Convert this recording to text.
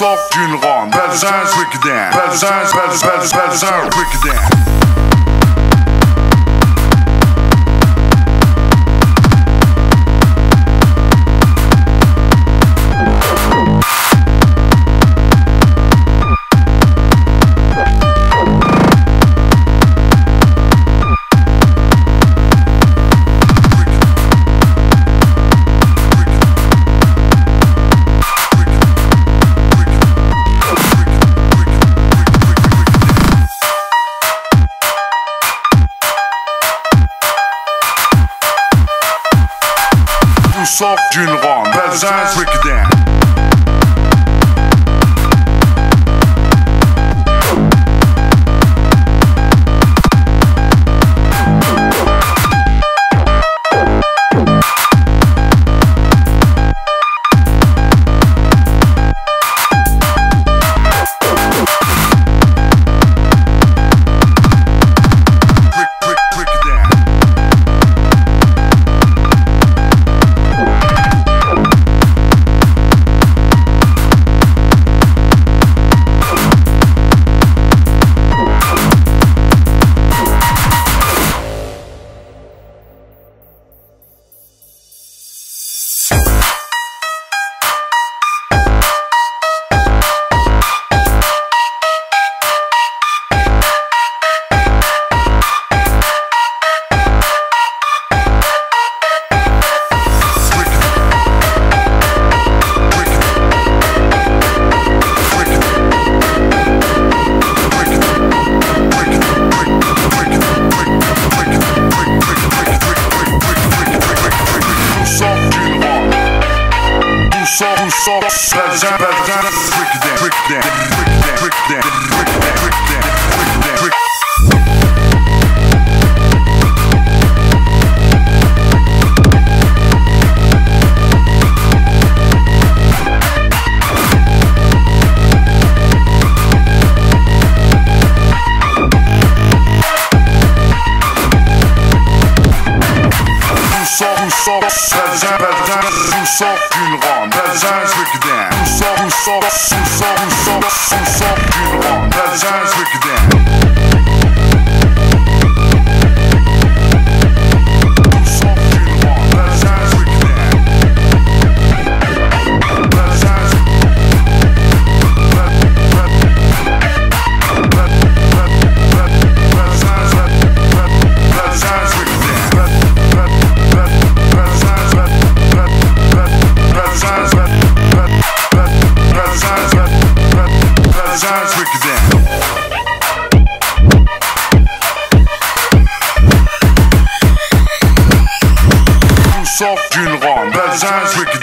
soft d'une ronde. Belzins, Rickadan. Belzins, Belz, Belz, Belzins, soft d'une ronde. Belzins, Rickadan. sort, who sort, présent, présent, break down, break down, break down, break down, break down, break down, break down, break down. Soft d'une ronde, Belzins, Rickadan. Soft, soft, soft, soft, soft, Soft d'une ronde, Rickadan.